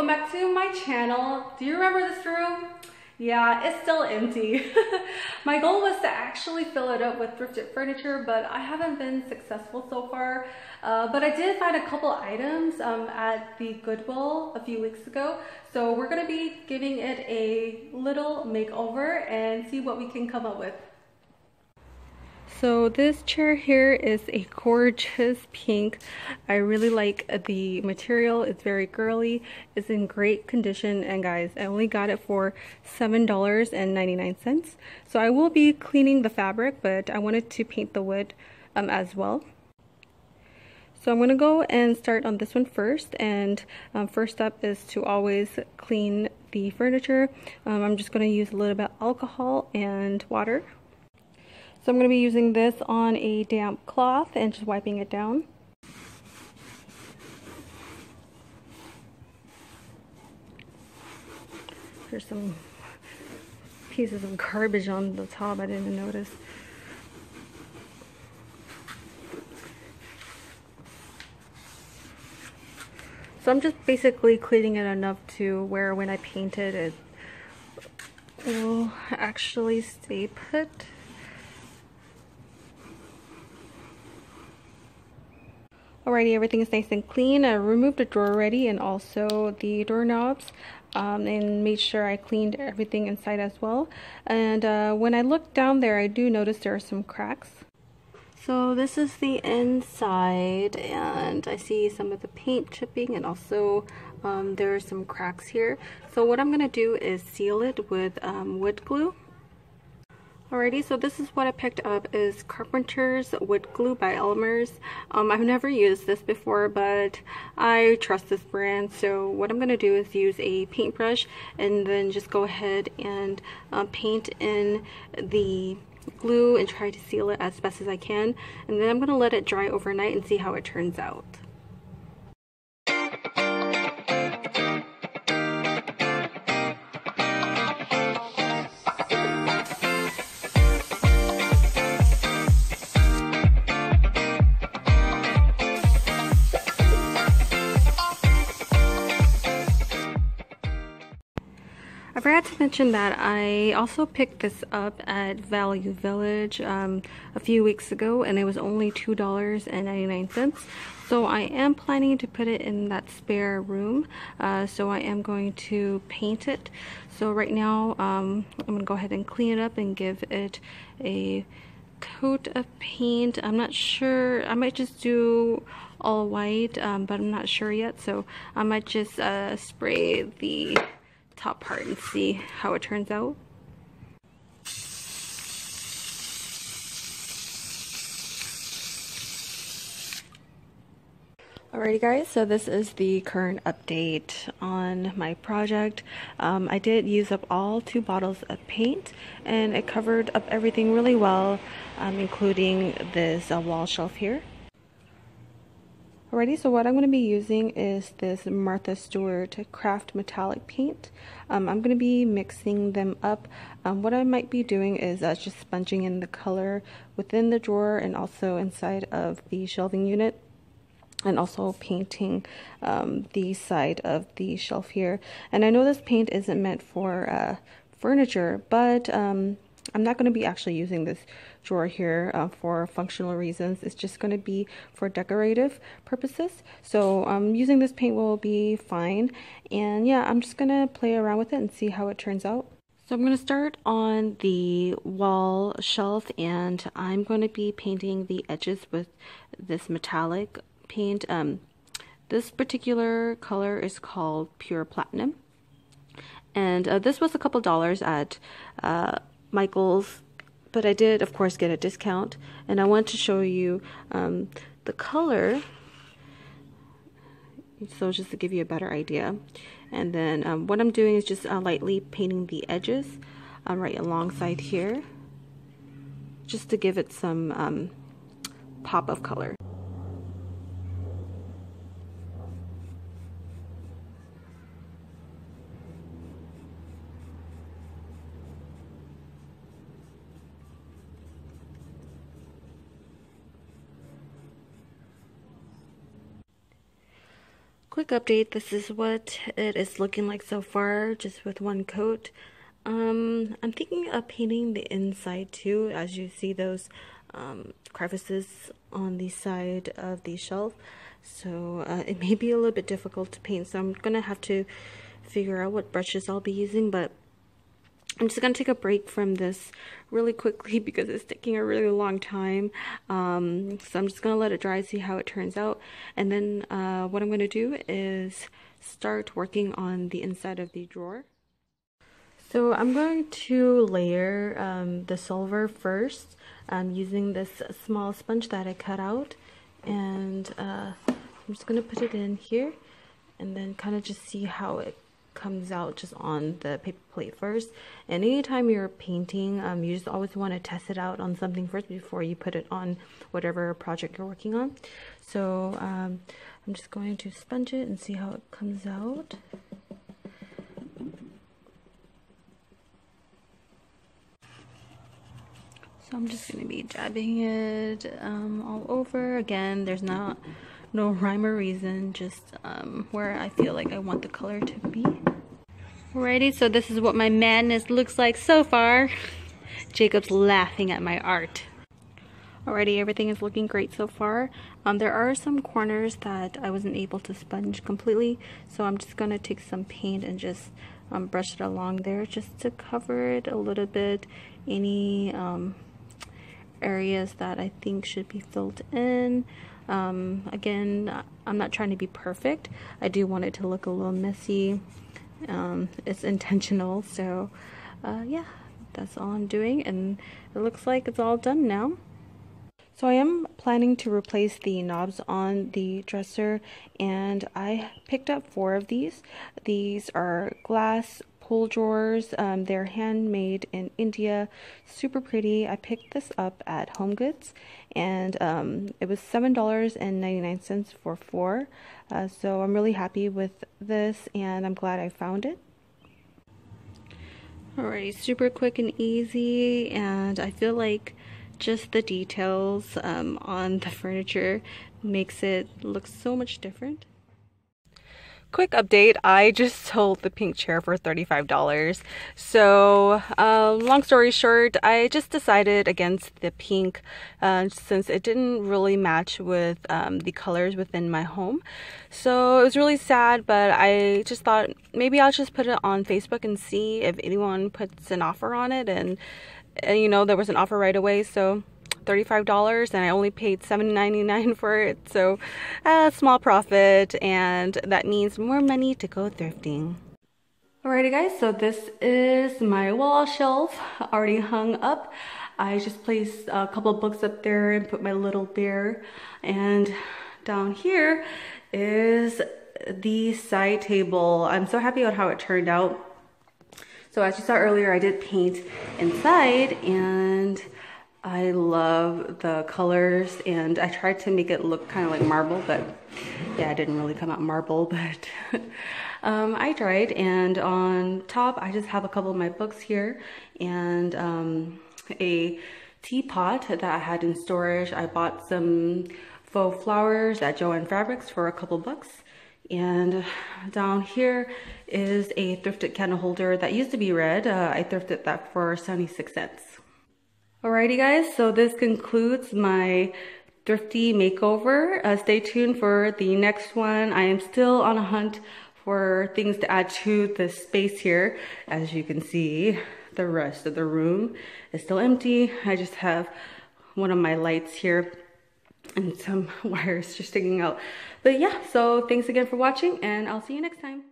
welcome back to my channel. Do you remember this room? Yeah, it's still empty. my goal was to actually fill it up with thrifted furniture, but I haven't been successful so far. Uh, but I did find a couple items um, at the Goodwill a few weeks ago. So we're gonna be giving it a little makeover and see what we can come up with. So this chair here is a gorgeous pink. I really like the material. It's very girly. It's in great condition. And guys, I only got it for $7.99. So I will be cleaning the fabric, but I wanted to paint the wood um, as well. So I'm going to go and start on this one first. And um, first up is to always clean the furniture. Um, I'm just going to use a little bit of alcohol and water. So I'm going to be using this on a damp cloth and just wiping it down. There's some pieces of garbage on the top I didn't notice. So I'm just basically cleaning it enough to where when I paint it, it will actually stay put. Alrighty, everything is nice and clean. I removed the drawer already and also the doorknobs um, and made sure I cleaned everything inside as well. And uh, when I look down there, I do notice there are some cracks. So this is the inside and I see some of the paint chipping and also um, there are some cracks here. So what I'm going to do is seal it with um, wood glue. Alrighty, so this is what I picked up is Carpenter's Wood Glue by Elmer's. Um, I've never used this before, but I trust this brand. So what I'm going to do is use a paintbrush and then just go ahead and uh, paint in the glue and try to seal it as best as I can. And then I'm going to let it dry overnight and see how it turns out. I forgot to mention that I also picked this up at Value Village um, a few weeks ago and it was only $2.99. So I am planning to put it in that spare room. Uh, so I am going to paint it. So right now um, I'm going to go ahead and clean it up and give it a coat of paint. I'm not sure. I might just do all white, um, but I'm not sure yet. So I might just uh, spray the top part and see how it turns out. Alrighty guys, so this is the current update on my project. Um, I did use up all two bottles of paint and it covered up everything really well, um, including this uh, wall shelf here. Alrighty, so what I'm going to be using is this Martha Stewart Craft Metallic Paint. Um, I'm going to be mixing them up. Um, what I might be doing is uh, just sponging in the color within the drawer and also inside of the shelving unit and also painting um, the side of the shelf here. And I know this paint isn't meant for uh, furniture, but um, I'm not going to be actually using this drawer here uh, for functional reasons. It's just going to be for decorative purposes. So um, using this paint will be fine. And yeah, I'm just going to play around with it and see how it turns out. So I'm going to start on the wall shelf and I'm going to be painting the edges with this metallic paint. Um, this particular color is called Pure Platinum. And uh, this was a couple dollars at uh, Michael's, but I did, of course, get a discount. And I want to show you um, the color, so just to give you a better idea. And then um, what I'm doing is just uh, lightly painting the edges um, right alongside here, just to give it some um, pop of color. Quick update. This is what it is looking like so far, just with one coat. Um, I'm thinking of painting the inside too, as you see those um, crevices on the side of the shelf. So uh, it may be a little bit difficult to paint, so I'm to have to figure out what brushes I'll be using, but I'm just going to take a break from this really quickly because it's taking a really long time. Um, so I'm just going to let it dry, see how it turns out. And then uh, what I'm going to do is start working on the inside of the drawer. So I'm going to layer um, the silver first um, using this small sponge that I cut out. And uh, I'm just going to put it in here and then kind of just see how it comes out just on the paper plate first. And anytime you're painting, um, you just always want to test it out on something first before you put it on whatever project you're working on. So um, I'm just going to sponge it and see how it comes out. So I'm just going to be dabbing it um, all over. Again, there's not no rhyme or reason, just um, where I feel like I want the color to be. Alrighty, so this is what my madness looks like so far. Jacob's laughing at my art. Alrighty, everything is looking great so far. Um, there are some corners that I wasn't able to sponge completely, so I'm just going to take some paint and just um, brush it along there just to cover it a little bit. Any um, areas that I think should be filled in. Um, again, I'm not trying to be perfect. I do want it to look a little messy. Um, it's intentional, so uh, yeah, that's all I'm doing, and it looks like it's all done now. So I am planning to replace the knobs on the dresser and I picked up four of these. These are glass pull drawers. Um, they're handmade in India, super pretty. I picked this up at Home Goods and um, it was $7.99 for four. Uh, so I'm really happy with this and I'm glad I found it. Alright, super quick and easy and I feel like just the details um, on the furniture makes it look so much different. Quick update, I just sold the pink chair for $35. So, uh, long story short, I just decided against the pink uh, since it didn't really match with um, the colors within my home. So, it was really sad, but I just thought maybe I'll just put it on Facebook and see if anyone puts an offer on it. And, and you know, there was an offer right away. So, $35 and I only paid $7.99 for it. So a small profit and that means more money to go thrifting. Alrighty guys, so this is my wall shelf already hung up. I just placed a couple books up there and put my little bear. And down here is the side table. I'm so happy about how it turned out. So as you saw earlier, I did paint inside and I love the colors and I tried to make it look kind of like marble, but yeah, it didn't really come out marble, but um, I tried. And on top, I just have a couple of my books here and um, a teapot that I had in storage. I bought some faux flowers at Joann Fabrics for a couple bucks. And down here is a thrifted candle holder that used to be red. Uh, I thrifted that for 76 cents. Alrighty guys, so this concludes my thrifty makeover. Uh, stay tuned for the next one. I am still on a hunt for things to add to the space here. As you can see, the rest of the room is still empty. I just have one of my lights here and some wires just sticking out. But yeah, so thanks again for watching and I'll see you next time.